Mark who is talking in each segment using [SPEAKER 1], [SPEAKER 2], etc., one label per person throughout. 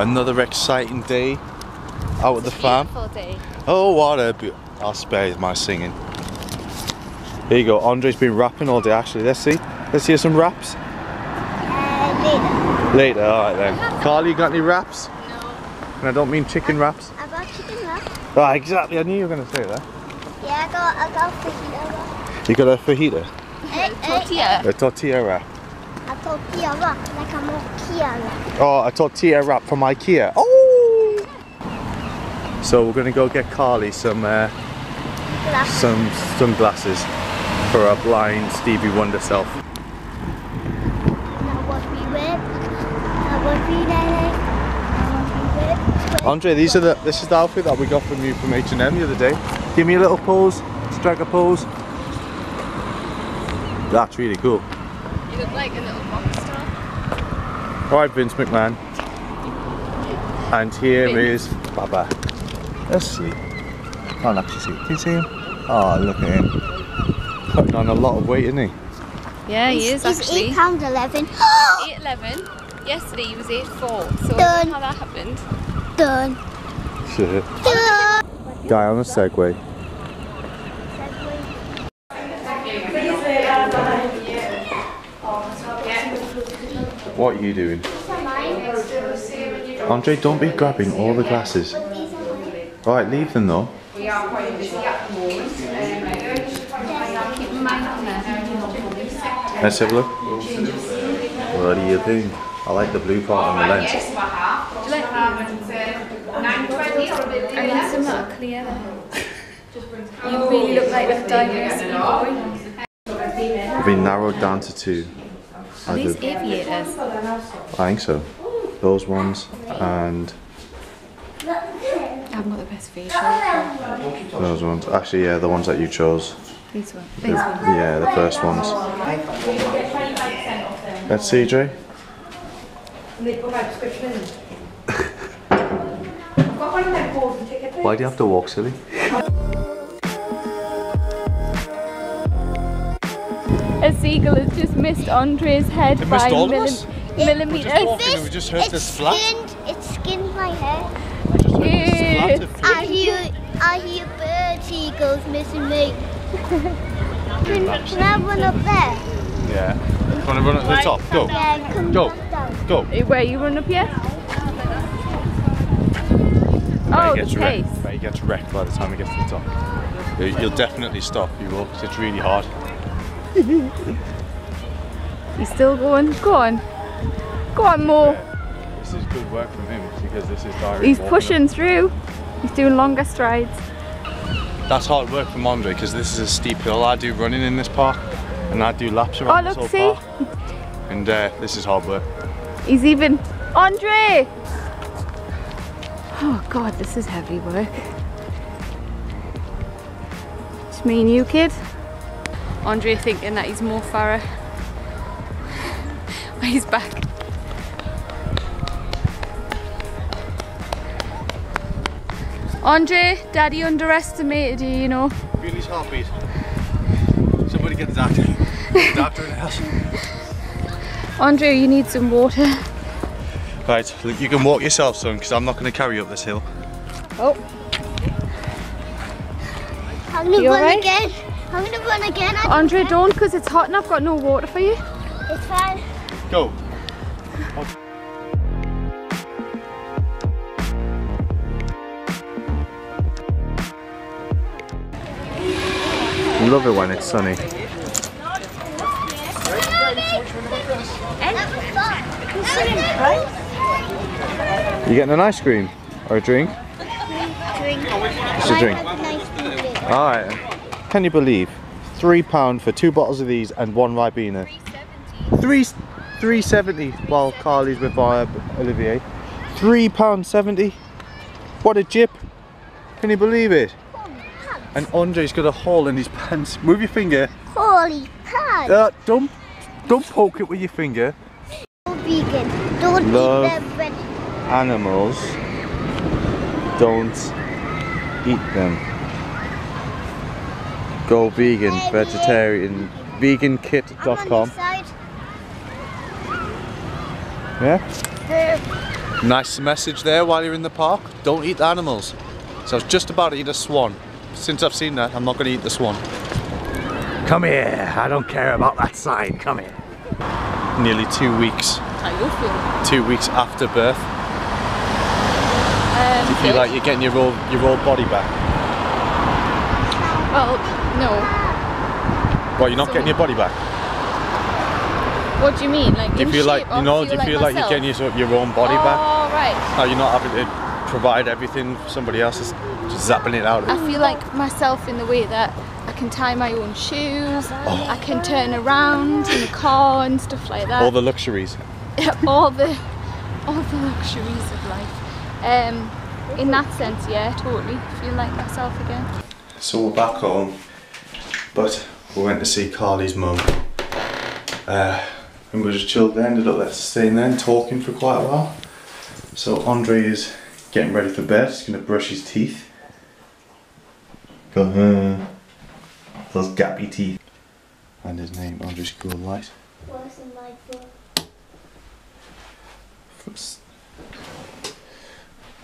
[SPEAKER 1] Another exciting day out at the farm.
[SPEAKER 2] Day.
[SPEAKER 1] Oh, what a be- I'll spare my singing. Here you go. Andre's been rapping all day. Actually, let's see. Let's hear some raps.
[SPEAKER 3] Uh,
[SPEAKER 1] Later, all right then. Carly, you got any raps?
[SPEAKER 2] No.
[SPEAKER 1] And I don't mean chicken wraps.
[SPEAKER 3] I got chicken wrap.
[SPEAKER 1] Ah, exactly. I knew you were going to say that.
[SPEAKER 3] Yeah, I got, I got fajita wrap.
[SPEAKER 1] You got a fajita,
[SPEAKER 3] Hey, hey,
[SPEAKER 2] Tortilla.
[SPEAKER 1] a tortilla wrap.
[SPEAKER 3] A tortilla wrap, like a mokia wrap.
[SPEAKER 1] Oh, a tortilla wrap from IKEA. Oh! So we're gonna go get Carly some uh, some sunglasses for our blind Stevie Wonder self.
[SPEAKER 3] Now what we whip. Now what we like. Now what we whip.
[SPEAKER 1] Andre, these are the this is the outfit that we got from you from H&M the other day. Give me a little pose, strike a pose. That's really cool.
[SPEAKER 2] You look like a little rock star.
[SPEAKER 1] All right, Vince McMahon. And here is
[SPEAKER 2] Vince.
[SPEAKER 1] Baba. Let's see. Can't actually see. Can you see him? Oh, look at him. Putting on a lot of weight, isn't he?
[SPEAKER 2] Yeah, he is
[SPEAKER 3] He's
[SPEAKER 2] actually.
[SPEAKER 3] eight pound eleven.
[SPEAKER 2] 8'11. Yesterday he was 8 4 So I don't know how that happened.
[SPEAKER 3] Done.
[SPEAKER 1] Shit.
[SPEAKER 3] Done.
[SPEAKER 1] Guy on a Segway. What are you doing? Andre, don't be grabbing all the glasses. Alright, leave them though.
[SPEAKER 2] Keep in mind on there.
[SPEAKER 1] Let's have a look. What do you think? I like the blue part on the lens.
[SPEAKER 2] Do you? I need some that are clear. You really look like a diversity.
[SPEAKER 1] We've been narrowed down to two.
[SPEAKER 2] Are
[SPEAKER 1] I
[SPEAKER 2] these
[SPEAKER 1] did.
[SPEAKER 2] aviators?
[SPEAKER 1] I think so. Those ones and
[SPEAKER 2] I haven't got the best facial.
[SPEAKER 1] those ones. Actually, yeah, the ones that you chose.
[SPEAKER 2] These ones.
[SPEAKER 1] The-
[SPEAKER 2] These ones.
[SPEAKER 1] yeah, the first ones. Let's see, Jay. Why do you have to walk, silly?
[SPEAKER 2] A seagull has just missed Andre's head
[SPEAKER 1] It
[SPEAKER 2] by
[SPEAKER 1] missed all of
[SPEAKER 2] millim-
[SPEAKER 1] us?
[SPEAKER 2] millimeters.
[SPEAKER 1] walking and we just heard
[SPEAKER 3] it's
[SPEAKER 1] this flat.
[SPEAKER 3] Skinned, it skinned my head.
[SPEAKER 2] Yes.
[SPEAKER 3] I hear, I hear birds, eagles missing me. can, can I run up there?
[SPEAKER 1] Yeah. You want to run at the top? Go.
[SPEAKER 3] Yeah, come
[SPEAKER 1] Go.
[SPEAKER 3] back down.
[SPEAKER 1] Go.
[SPEAKER 2] Eh, where you run up here? Oh,
[SPEAKER 1] he
[SPEAKER 2] the
[SPEAKER 1] gets
[SPEAKER 2] pace.
[SPEAKER 1] wrecked. But he gets wrecked by the time he gets to the top. You- You'll definitely stop. You will. 'cause it's really hard.
[SPEAKER 2] He's still going. Go on. Go on, Mo.
[SPEAKER 1] This is good work from him because this is direct.
[SPEAKER 2] He's
[SPEAKER 1] walking
[SPEAKER 2] pushing through. He's doing longer strides.
[SPEAKER 1] That's hard work from Andre because this is a steep hill. I do running in this park and I do laps around
[SPEAKER 2] Oh,
[SPEAKER 1] around
[SPEAKER 2] look,
[SPEAKER 1] this
[SPEAKER 2] see?
[SPEAKER 1] park. And uh, this is hard work.
[SPEAKER 2] He's even. Andre! Oh, God, this is heavy work. It's me and you, kid. Andre thinking that he's Mo Farah. He's back. Andre, Daddy underestimated you, you know.
[SPEAKER 1] Feel his heartbeat. Somebody get the doctor. Get the doctor in the house.
[SPEAKER 2] Andre, you need some water.
[SPEAKER 1] Right, look, you can walk yourself, son, because I'm not going to carry you up this hill.
[SPEAKER 2] Oh,
[SPEAKER 3] I'm gonna
[SPEAKER 2] You alright?
[SPEAKER 3] again. I'm gonna run again. I don't
[SPEAKER 2] Andre, don't, because it's hot and I've got no water for you.
[SPEAKER 3] It's fine.
[SPEAKER 1] Go. Love it when it's sunny. You getting an ice cream or a drink?
[SPEAKER 3] Drink.
[SPEAKER 1] It's a drink.
[SPEAKER 3] Nice drink.
[SPEAKER 1] All right. Can you believe? Three pound for two bottles of these and one Ribena. Three, three seventy. While Carly's with uh, Olivier. Three pound seventy. What a jip! Can you believe it? And Andre's got a hole in his pants. Move your finger.
[SPEAKER 3] Holy pants.
[SPEAKER 1] Uh, don't, don't poke it with your finger.
[SPEAKER 3] vegan. Don't
[SPEAKER 1] Love.
[SPEAKER 3] eat them.
[SPEAKER 1] Animals. Don't eat them. Go vegan, vegetarian, vegankit.com. Yeah? Nice message there while you're in the park. Don't eat the animals. So I was just about to eat a swan. Since I've seen that, I'm not going to eat the swan. Come here. I don't care about that sign. Come here. Nearly two weeks.
[SPEAKER 2] How you feel?
[SPEAKER 1] Two weeks after birth.
[SPEAKER 2] Um,
[SPEAKER 1] Do you feel like you're getting your old your old body back?
[SPEAKER 2] Well, no.
[SPEAKER 1] Well, you're not getting your body back.
[SPEAKER 2] What do you mean? Like,
[SPEAKER 1] Do you feel like
[SPEAKER 2] shape or
[SPEAKER 1] you know? Do you feel like you're
[SPEAKER 2] myself?
[SPEAKER 1] getting your, your own body back?
[SPEAKER 2] Oh, right.
[SPEAKER 1] How you're not having to provide everything for somebody else is just zapping it out.
[SPEAKER 2] I feel like myself in the way that I can tie my own shoes,
[SPEAKER 1] Oh.
[SPEAKER 2] I can turn around in the car and stuff like that.
[SPEAKER 1] All the luxuries.
[SPEAKER 2] all the all the luxuries of life. Um, in that sense, yeah, totally feel like myself again.
[SPEAKER 1] So we're back home, but we went to see Carly's mum. Uh, and we just chilled there, ended up staying there and talking for quite a while. So Andre is getting ready for bed, he's gonna brush his teeth. Go, uh, those gappy teeth. And his name, Andre's Cool Light.
[SPEAKER 3] What's in my book?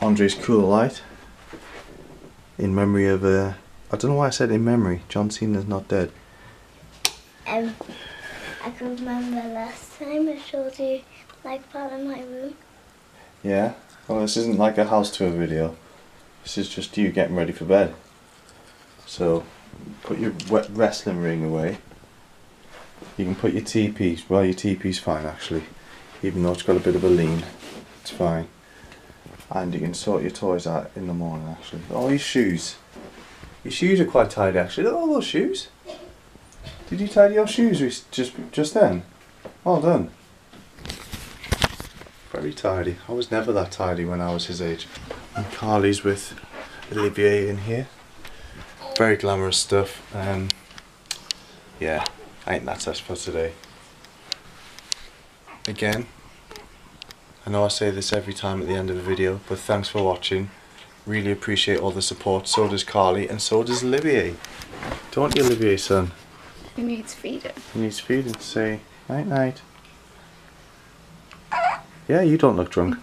[SPEAKER 1] Andre's Cool Light. In memory of, uh, I don't know why I said in memory, John Cena's not dead.
[SPEAKER 3] Um, I can remember last time I showed you like part of my room.
[SPEAKER 1] Yeah. Well, this isn't like a house tour video. This is just you getting ready for bed. So, put your wet wrestling ring away. You can put your TPs. Well, your TP's fine actually, even though it's got a bit of a lean. It's fine. And you can sort your toys out in the morning actually. Oh, your shoes. Your shoes are quite tidy actually. Look at all those shoes. Did you tidy your shoes just just then? Well done. Very tidy. I was never that tidy when I was his age. And Carly's with Olivier in here. Very glamorous stuff. Um, yeah, I think that's us for today. Again, I know I say this every time at the end of the video, but thanks for watching. Really appreciate all the support. So does Carly and so does Olivier. Don't you, Olivier, son?
[SPEAKER 2] He needs feeding.
[SPEAKER 1] He needs feeding to say night night. Yeah, you don't look drunk.